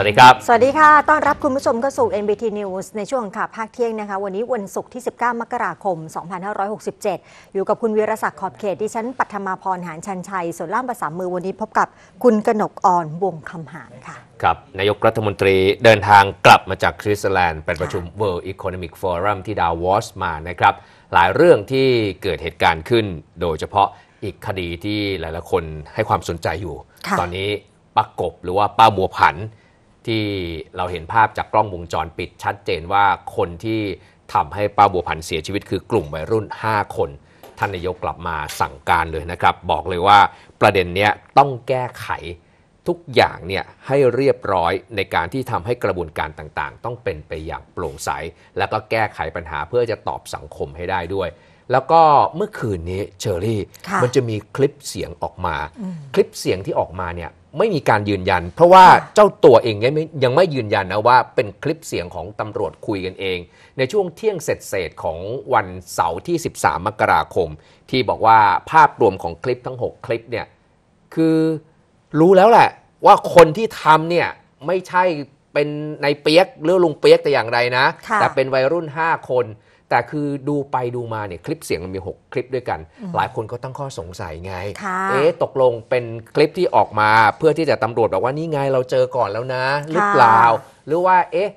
วัสดีครับ สวัสดีค่ะ ต้อนรับคุณผู้ชมเข้าสู่ NBT News ในช่วงข่าวภาคเที่ยงนะคะ วันนี้วันศุกร์ที่ 19 มกราคม 2567 อยู่กับคุณวีรศักดิ์ขอบเขต ดิฉันปัทมาพรหานชันชัย ส่วนล่ามภาษามือวันนี้พบกับคุณกนกอ่อนวงคำหานค่ะ ครับ นายกรัฐมนตรีเดินทางกลับมาจากสวิตเซอร์แลนด์เป็นประชุม World Economic Forum ที่ดาวอสมานะครับ หลายเรื่องที่เกิดเหตุการณ์ขึ้น โดยเฉพาะอีกคดีที่หลายๆคนให้ความสนใจอยู่ค่ะตอนนี้ปักกบหรือว่าป้าบัวผัน ที่เราเห็นภาพจากกล้องวงจรปิดชัดเจนว่าคนที่ทำให้ป้าบัวผันเสียชีวิตคือกลุ่มวัยรุ่น 5 คนท่านนายกกลับมาสั่งการเลยนะครับ บอกเลยว่าประเด็นเนี้ยต้องแก้ไขทุกอย่างเนี่ยให้เรียบร้อยในการที่ทำให้กระบวนการต่างๆ ต้องเป็นไปอย่างโปร่งใส แล้วก็แก้ไขปัญหาเพื่อจะตอบสังคมให้ได้ด้วย แล้วก็เมื่อคืนนี้เชอรี่ค่ะมันจะมีคลิปเสียงออกมา คลิปเสียงที่ออกมาเนี่ย ไม่มีการยืนยัน เพราะว่าค่ะเจ้าตัวเองยังไม่ยังไม่ยืนยันนะว่าเป็นคลิปเสียงของตำรวจคุยกันเอง ในช่วงเที่ยงเสร็จเศษๆของวันเสาร์ที่ 13 มกราคม ที่บอกว่าภาพรวมของคลิปทั้ง 6 คลิปเนี่ยคือรู้แล้วแหละ ว่าคนที่ทำเนี่ยไม่ใช่เป็นนายเปียกหรือลุงเปียกแต่อย่างใดนะค่ะแต่เป็นวัยรุ่น 5 คน แต่คือดูไปดูมาเนี่ยคลิปเสียงมันมี 6 คลิปด้วยกัน หลายคนก็ตั้งข้อสงสัยไงค่ะเอ๊ะตกลงเป็นคลิปที่ออกมาเพื่อที่จะตำรวจบอกว่านี่ไงเราเจอก่อนแล้วนะหรือเปล่า หรือว่าเอ๊ะ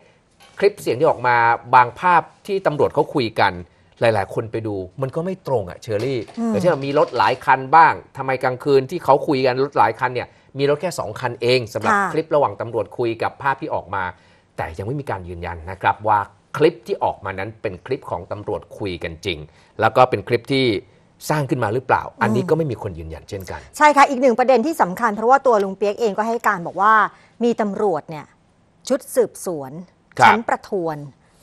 คลิปเสียงที่ออกมาบางภาพที่ตำรวจเขาคุยกันหลาย ๆ คนไปดูมันก็ไม่ตรงอะเชอรี่อืมอย่างเช่นมีรถหลายคันบ้างทำไมกลางคืนที่เขาคุยกันรถหลายคันเนี่ยมีรถแค่ 2 คันเองสำหรับค่ะคลิประหว่างตำรวจคุยกับภาพที่ออกมา แต่ยังไม่มีการยืนยันนะครับว่า คลิปที่ออกมานั้นเป็นคลิปของตำรวจคุยกันจริง แล้วก็เป็นคลิปที่สร้างขึ้นมาหรือเปล่า อันนี้ก็ไม่มีคนยืนยันเช่นกัน ใช่ค่ะ อีกหนึ่งประเด็นที่สำคัญเพราะว่าตัวลุงเปียกเองก็ให้การบอกว่ามีตำรวจเนี่ยชุดสืบสวนครับชั้นประทวน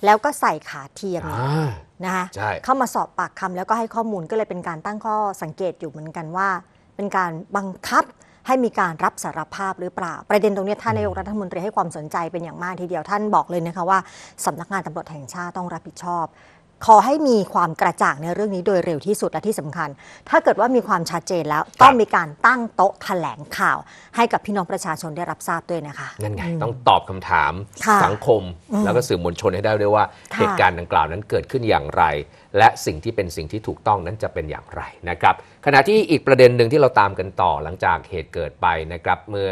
แล้วก็ใส่ขาเทียมอ่านะคะใช่เข้ามาสอบปากคำแล้วก็ให้ข้อมูลก็เลยเป็นการตั้งข้อสังเกตอยู่เหมือนกันว่า เป็นการบังคับ ให้มีการรับสารภาพหรือเปล่า ประเด็นตรงนี้ท่านนายกรัฐมนตรีให้ความสนใจเป็นอย่างมากทีเดียวท่านบอกเลยนะคะว่า สำนักงานตำรวจแห่งชาติต้องรับผิดชอบ ขอให้มีความกระจ่างในเรื่องนี้โดยเร็วที่สุดและที่สำคัญ ถ้าเกิดว่ามีความชัดเจนแล้วต้องมีการตั้งโต๊ะแถลงข่าว ให้กับพี่น้องประชาชนได้รับทราบด้วยนะคะ นั่นไง ต้องตอบคำถามค่ะสังคม แล้วก็สื่อมวลชนให้ได้ด้วยว่าค่ะเหตุการณ์ดังกล่าวนั้นเกิดขึ้นอย่างไร และสิ่งที่เป็นสิ่งที่ถูกต้องนั้นจะเป็นอย่างไรนะครับขณะที่อีกประเด็นหนึ่งที่เราตามกันต่อหลังจากเหตุเกิดไปนะครับเมื่อ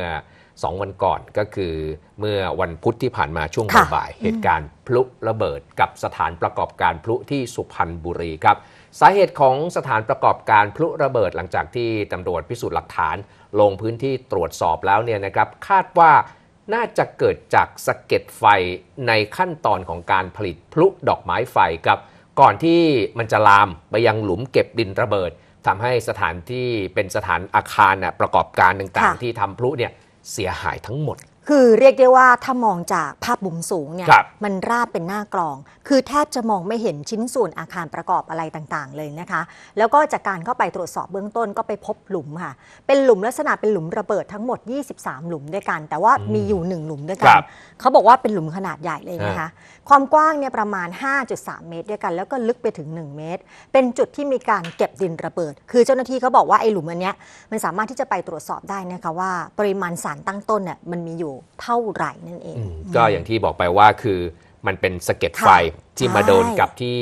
2 วันก่อนก็คือเมื่อวันพุธที่ผ่านมาช่วงค่ะบ่ายๆเหตุการณ์พลุระเบิดกับสถานประกอบการพลุที่สุพรรณบุรีครับ สาเหตุของสถานประกอบการพลุระเบิดหลังจากที่ตำรวจพิสูจน์หลักฐาน ลงพื้นที่ตรวจสอบแล้วเนี่ยนะครับคาดว่าน่าจะเกิดจากสะเก็ดไฟในขั้นตอนของการผลิตพลุดอกไม้ไฟครับก่อนที่มันจะลามไปยังหลุมเก็บดินระเบิดทำให้สถานที่เป็นสถานอาคารน่ะประกอบการต่างค่ะๆที่ทำพลุเนี่ย เสียหายทั้งหมด คือเรียกได้ว่าถ้ามองจากภาพมุมสูงเนี่ยครับ มันราบเป็นหน้ากลอง คือแทบจะมองไม่เห็นชิ้นส่วนอาคารประกอบอะไรต่างๆ เลยนะคะ แล้วก็จากการเข้าไปตรวจสอบเบื้องต้นก็ไปพบหลุมค่ะ เป็นหลุมลักษณะเป็นหลุมระเบิดทั้งหมด 23 หลุมด้วยกัน แต่ว่ามีอยู่หนึ่งหลุมด้วยกัคนรับเขาบอกว่าเป็นหลุมขนาดใหญ่เลยนะคะ ความกว้างเนี่ยประมาณ 5.3 เมตรด้วยกัน แล้วก็ลึกไปถึง 1 เมตร เป็นจุดที่มีการเก็บดินระเบิด คือเจ้าหน้าที่เขาบอกว่าไอ้หลุมอันเนี้ยมันสามารถที่จะไปตรวจสอบได้นะคะว่า ปริมาณสารตั้งต้นเนี่ยมันมีอยู่เท่าไหร่นั่นเองอืมก็อย่างที่บอกไปว่าคือมันเป็นสะเก็ดไฟค่ะที่มาโดนกับที่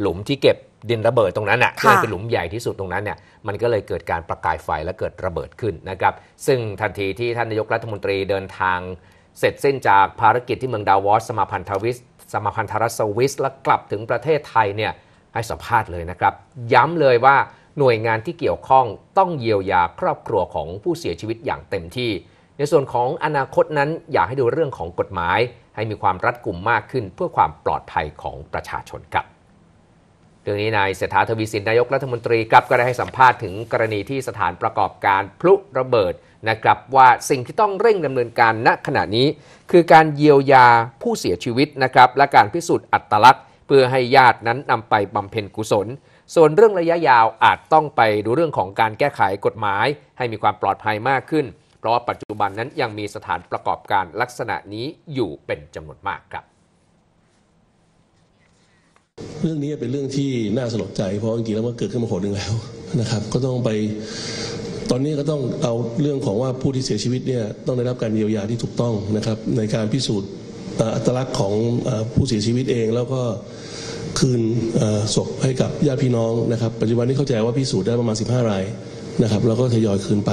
หลุมที่เก็บดินระเบิดตรงนั้นน่ะค่ะที่มันเป็นหลุมใหญ่ที่สุดตรงนั้นเนี่ยมันก็เลยเกิดการประกายไฟและเกิดระเบิดขึ้นนะครับซึ่งทันทีที่ท่านนายกรัฐมนตรีเดินทาง เสร็จสิ้นจากภารกิจที่เมืองดาวอสสมาพันธวิส สมาพันธรัฐสวิสและกลับถึงประเทศไทยเนี่ยให้สัมภาษณ์เลยนะครับ ย้ำเลยว่าหน่วยงานที่เกี่ยวข้องต้องเยียวยาครอบครัวของผู้เสียชีวิตอย่างเต็มที่ ในส่วนของอนาคตนั้นอยากให้ดูเรื่องของกฎหมาย ให้มีความรัดกุมมากขึ้นเพื่อความปลอดภัยของประชาชนครับเรื่องนี้นายเศรษฐาทวีสินนายกรัฐมนตรีครับก็ได้ให้สัมภาษณ์ถึงกรณีที่สถานประกอบการพลุระเบิด นะครับว่าสิ่งที่ต้องเร่งดำเนินการณขณะนี้ คือการเยียวยาผู้เสียชีวิตนะครับและการพิสูจน์อัตลักษณ์ เพื่อให้ญาตินั้นนำไปบำเพ็ญกุศล ส่วนเรื่องระยะยาวอาจต้องไปดูเรื่องของการแก้ไขกฎหมาย ให้มีความปลอดภัยมากขึ้น เพราะว่าปัจจุบันนั้นยังมีสถานประกอบการลักษณะนี้อยู่เป็นจำนวนมากครับเรื่องนี้เป็นเรื่องที่น่าสลดใจเพราะจริงๆแล้วมันเกิดขึ้นมาโหนหนึ่งแล้วนะครับ ก็ต้องไป ตอนนี้ก็ต้องเอาเรื่องของว่าผู้ที่เสียชีวิตเนี่ยต้องได้รับการเยียวยาที่ถูกต้องนะครับ ในการพิสูจน์อัตลักษณ์ของผู้เสียชีวิตเองแล้วก็คืนศพให้กับญาติพี่น้องนะครับ ปัจจุบันนี้เข้าใจว่าพิสูจน์ได้ประมาณ 15 รายนะครับ แล้วก็ทยอยคืนไป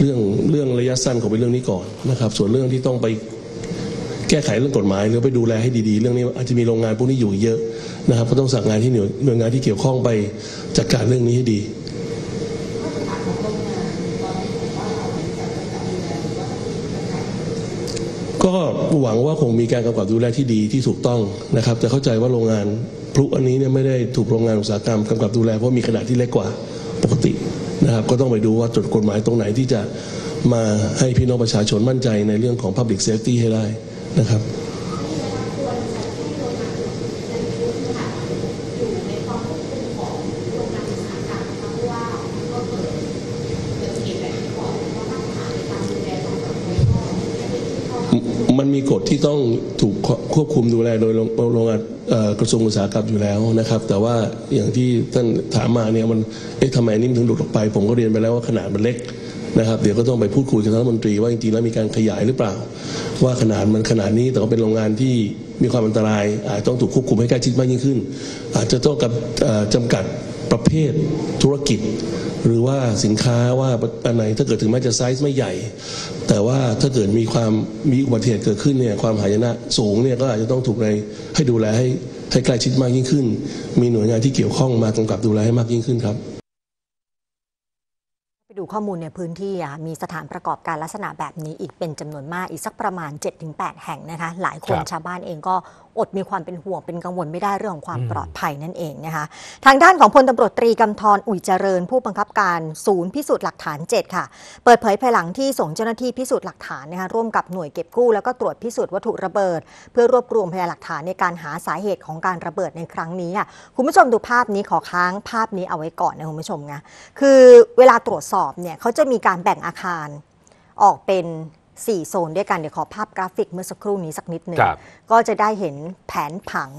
เรื่องเรื่องระยะสั้นของเป็นเรื่องนี้ก่อนนะครับ ส่วนเรื่องที่ต้องไปแก้ไขเรื่องกฎหมายหรือไปดูแลให้ดีๆ เรื่องนี้อาจจะมีโรงงานพวกนี้อยู่เยอะนะครับ ก็ต้องสั่งงานที่หน่วยหน่วยงานที่เกี่ยวข้องไปจัดการเรื่องนี้ให้ดี ก็ หวังว่าคงมีการกำกับดูแลที่ดีที่ถูกต้องนะครับแต่เข้าใจว่าโรงงานพลุอันนี้เนี่ยไม่ได้ถูกโรงงานอุตสาหกรรมกำกับดูแลเพราะมีขนาดที่เล็กกว่าปกตินะครับก็ต้องไปดูว่าจดกฎหมายตรงไหนที่จะมาให้พี่น้องประชาชนมั่นใจในเรื่องของ Public Safety ให้ได้นะครับ มันมีกฎที่ต้องถูกควบคุมดูแลโดยโรงงานกระทรวงอุตสาหกรรมอยู่แล้วนะครับ แต่ว่าอย่างที่ท่านถามมาเนี่ยมันเอ๊ะทำไมนนี่มถึงหลุดออกไป ผมก็เรียนไปแล้วว่าขนาดมันเล็กนะครับ เดี๋ยวก็ต้องไปพูดคุยกับท่านรัฐมนตรีว่าจริงๆแล้วมีการขยายหรือเปล่า ว่าขนาดมันขนาดนี้แต่ว่าเป็นโรงงานที่มีความอันตรายอาจต้องถูกควบคุมให้ใกล้ชิดมากยิ่งขึ้น อาจจะต้องกับจำกัดประเภทธุรกิจ หรือว่าสินค้าว่าอันไหนถ้าเกิดถึงแม้จะไซส์ไม่ใหญ่ แต่ว่าถ้าเกิดมีความมีอุบัติเหตุเกิดขึ้นเนี่ยความหายนะสูงเนี่ยก็อาจจะต้องถูกในให้ดูแลให้ให้ใกล้ชิดมากยิ่งขึ้น มีหน่วยงานที่เกี่ยวข้องมากำกับดูแลให้มากยิ่งขึ้นครับ ดูข้อมูลในพื้นที่อะมีสถานประกอบการลักษณะแบบนี้อีกเป็นจำนวนมากอีกสักประมาณ 7-8 แห่งนะคะ หลายคนครับชาวบ้านเองก็อดมีความเป็นห่วงเป็นกังวลไม่ได้เรื่องของความอืมปลอดภัยนั่นเองนะคะ ทางด้านของพลตำรวจตรีกำธรอุ่ยเจริญ ผู้บังคับการศูนย์พิสูจน์หลักฐาน 7 ค่ะ เปิดเผยภายหลังที่ส่งเจ้าหน้าที่พิสูจน์หลักฐานนะคะร่วมกับหน่วยเก็บกู้แล้วก็ตรวจพิสูจน์วัตถุระเบิด เพื่อรวบรวมพยานหลักฐานในการหาสาเหตุของการระเบิดในครั้งนี้อะคุณผู้ชมดูภาพนี้ขอค้างภาพนี้เอาไว้ก่อนนะคุณผู้ชมนะคือเวลาตรวจสอบเนี่ยเขาจะมีการแบ่งอาคารออกเป็น 4 โซนด้วยกัน เดี๋ยวขอภาพกราฟิกเมื่อสักครู่นี้สักนิดหนึ่งครับ ก็จะได้เห็นแผนผัง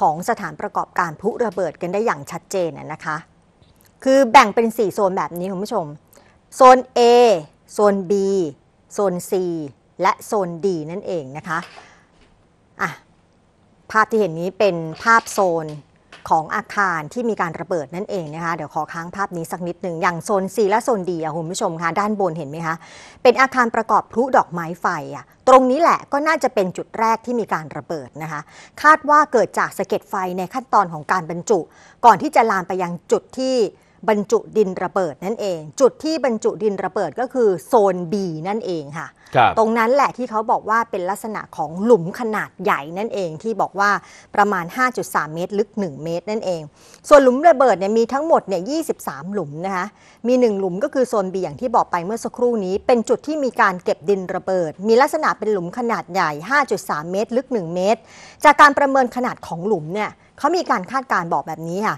ของสถานประกอบการพลุระเบิดกันได้อย่างชัดเจนนะนะคะ คือแบ่งเป็น 4 โซนแบบนี้คุณผู้ชม โซน A โซน B โซน C และโซน D นั่นเองนะคะอะภาพที่เห็นนี้เป็นภาพโซน ของอาคารที่มีการระเบิดนั่นเองนะคะ เดี๋ยวขอค้างภาพนี้สักนิดหนึ่งอย่างโซน C และโซน D อะคุณผู้ชมคะด้านบนเห็นไหมคะเป็นอาคารประกอบพลุดอกไม้ไฟอะตรงนี้แหละก็น่าจะเป็นจุดแรกที่มีการระเบิดนะคะ คาดว่าเกิดจากสะเก็ดไฟในขั้นตอนของการบรรจุ ก่อนที่จะลามไปยังจุดที่ บรรจุดินระเบิดนั่นเอง จุดที่บรรจุดินระเบิดก็คือโซน B นั่นเองค่ะครับตรงนั้นแหละที่เขาบอกว่าเป็นลักษณะของหลุมขนาดใหญ่นั่นเองที่บอกว่าประมาณ 5.3 เมตร ลึก 1 เมตรนั่นเอง ส่วนหลุมระเบิดเนี่ยมีทั้งหมดเนี่ย 23 หลุมนะคะมี 1 หลุมก็คือโซน B อย่างที่บอกไปเมื่อสักครู่นี้ เป็นจุดที่มีการเก็บดินระเบิด มีลักษณะเป็นหลุมขนาดใหญ่ 5.3 เมตร ลึก 1 เมตร จากการประเมินขนาดของหลุมเนี่ยเขามีการคาดการณ์บอกแบบนี้ค่ะ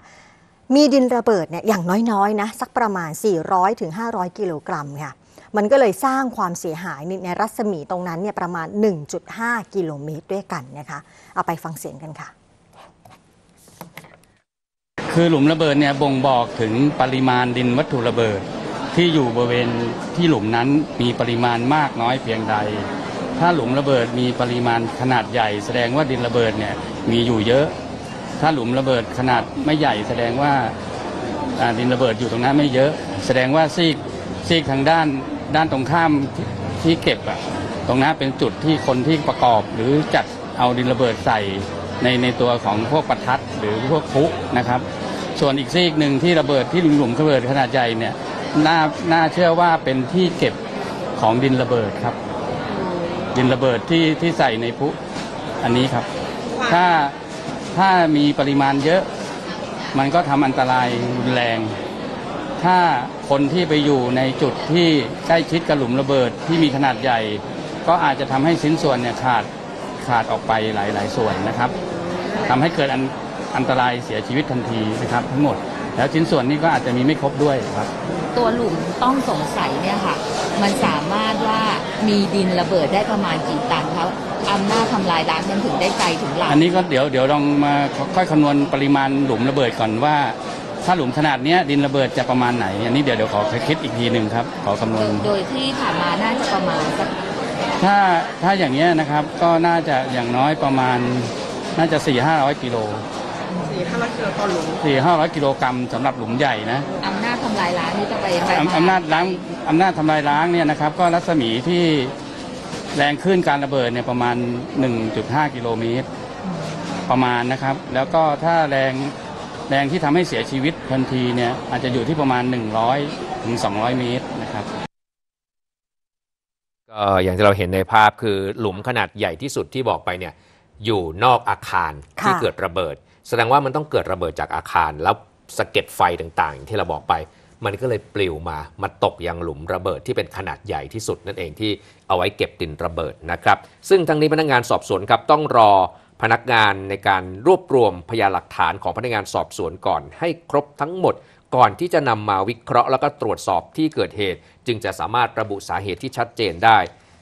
มีดินระเบิดเนี่ยอย่างน้อยๆนะสักประมาณ 400-500ถึงกิโลกรัมค่ะมันก็เลยสร้างความเสียหายในรัศมีตรงนั้นเนี่ยประมาณ 1.5 กิโลเมตรด้วยกันนะคะเอาไปฟังเสียงกันค่ะ คือหลุมระเบิดเนี่ยบ่งบอกถึงปริมาณดินวัตถุระเบิด ที่อยู่บริเวณที่หลุมนั้นมีปริมาณมากน้อยเพียงใด ถ้าหลุมระเบิดมีปริมาณขนาดใหญ่ แสดงว่าดินระเบิดเนี่ยมีอยู่เยอะ ถ้าหลุมระเบิดขนาดไม่ใหญ่ แสดงว่าดินระเบิดอยู่ตรงนั้นไม่เยอะ แสดงว่าซีกซีกทางด้านด้านตรงข้ามที่ที่เก็บอะตรงนั้นเป็นจุดที่คนที่ประกอบ หรือจัดเอาดินระเบิดใส่ในในตัวของพวกประทัดหรือพวกพลุนะครับ ส่วนอีกซีกหนึ่งที่ระเบิดที่หลุมระเบิดขนาดใหญ่เนี่ยน่าน่าเชื่อว่าเป็นที่เก็บของดินระเบิดครับ ดินระเบิดที่ที่ใส่ในพุอันนี้ครับ ถ้า ถ้ามีปริมาณเยอะ มันก็ทำอันตรายรุนแรง ถ้าคนที่ไปอยู่ในจุดที่ใกล้ชิดกับหลุมระเบิดที่มีขนาดใหญ่ ก็อาจจะทำให้ชิ้นส่วนเนี่ยขาดขาดออกไปหลาย ๆ ส่วนนะครับทำให้เกิดอันอันตรายเสียชีวิตทันทีนะครับ ทั้งหมด แล้วชิ้นส่วนนี้ก็อาจจะมีไม่ครบด้วยครับ ตัวหลุมต้องสงสัยเนี่ยค่ะ มันสามารถว่ามีดินระเบิดได้ประมาณกี่ตันครับอำนาจทำลายล้างมันถึงได้ไกลถึงหลังอันนี้ก็เดี๋ยวเดี๋ยวลองมาค่อยคำนวณปริมาณหลุมระเบิดก่อนว่า ถ้าหลุมขนาดเนี้ยดินระเบิดจะประมาณไหน อันนี้เดี๋ยวเดี๋ยวขอคิดอีกทีหนึ่งครับขอคำนวณโดยที่ผ่านมาน่าจะประมาณสักถ้าถ้าอย่างเงี้ยนะครับก็น่าจะอย่างน้อยประมาณน่าจะ4 5 0 0กิโล สี่ห้าร้อยกิโลต่อหลุม4 5 0 0กิโลกรัมสำหรับหลุมใหญ่นะอำนาจทำลายล้างนี่จะไปไปอำอำนาจล้างอำนาจทำลายล้างเนี่ยนะครับ ก็รัศมีที่แรงขึ้นการระเบิดเนี่ยประมาณ 1.5 กิโลเมตรประมาณนะครับ แล้วก็ถ้าแรงแรงที่ทำให้เสียชีวิตทันทีเนี่ยอาจจะอยู่ที่ประมาณ 100ถึง200 เมตรนะครับก็อย่างที่เราเห็นในภาพคือหลุมขนาดใหญ่ที่สุดที่บอกไปเนี่ยอยู่นอกอาคารค่ะที่เกิดระเบิด แสดงว่ามันต้องเกิดระเบิดจากอาคาร แล้วสะเก็ดไฟต่างๆอย่างที่เราบอกไป มันก็เลยปลิวมามาตกยังหลุมระเบิดที่เป็นขนาดใหญ่ที่สุดนั่นเองที่เอาไว้เก็บดินระเบิดนะครับ ซึ่งทั้งนี้พนักงานสอบสวนครับต้องรอพนักงานในการรวบรวมพยานหลักฐานของพนักงานสอบสวนก่อน ให้ครบทั้งหมด ก่อนที่จะนำมาวิเคราะห์แล้วก็ตรวจสอบที่เกิดเหตุ จึงจะสามารถระบุสาเหตุที่ชัดเจนได้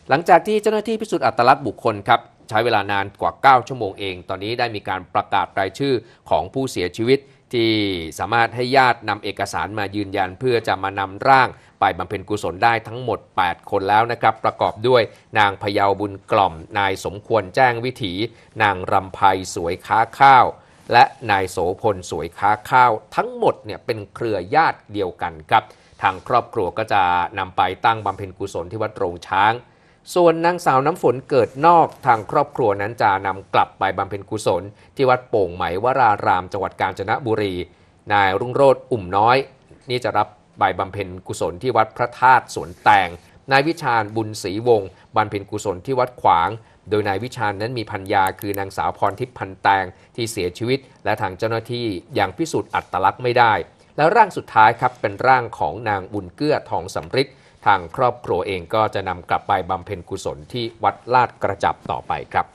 หลังจากที่เจ้าหน้าที่พิสูจน์อัตลักษณ์บุคคลครับ ใช้เวลานานกว่า 9 ชั่วโมงเอง ตอนนี้ได้มีการประกาศรายชื่อของผู้เสียชีวิตที่สามารถให้ญาตินำเอกสารมายืนยัน เพื่อจะมานำร่างไปบำเพ็ญกุศลได้ทั้งหมด 8 คนแล้วนะครับ ประกอบด้วยนางพยาวบุญกล่อม นายสมควรแจ้งวิถี นางรำไพสวยค้าข้าว และนายโสพลสวยค้าข้าว ทั้งหมดเนี่ยเป็นเครือญาติเดียวกันครับ ทางครอบครัวก็จะนำไปตั้งบำเพ็ญกุศลที่วัดโรงช้าง ส่วนนางสาวน้ำฝนเกิดนอกทางครอบครัวนั้นจะนำกลับไปบำเพ็ญกุศล ที่วัดโป่งไหมวรารามจังหวัดกาญจนบุรี นายรุ่งโรธอุ่มน้อย นี่จะรับใบบำเพ็ญกุศลที่วัดพระธาตุสวนแตงนายวิชาญบุญศรีวงศ์บำเพ็ญกุศลที่วัดขวาง โดยนายวิชาญนั้นมีพันยาคือนางสาวพรทิพย์พันแตงที่เสียชีวิต และทางเจ้าหน้าที่ยังพิสูจน์อัตลักษณ์ไม่ได้ แล้วร่างสุดท้ายครับเป็นร่างของนางบุญเกื้อทองสำริด ทางครอบครัวเองก็จะนำกลับไปบำเพ็ญกุศลที่วัดลาดกระจับต่อไปครับ